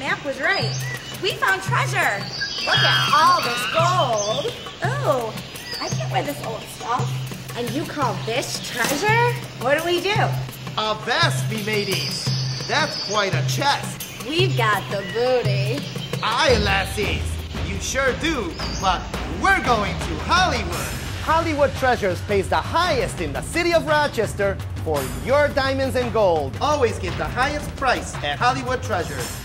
map was right. We found treasure. Look at all this gold. Oh, I can't wear this old stuff. And you call this treasure? What do we do? A vest, me mateys. That's quite a chest. We've got the booty. Aye, lassies. You sure do, but we're going to Hollywood. Hollywood Treasures pays the highest in the city of Rochester for your diamonds and gold. Always get the highest price at Hollywood Treasures.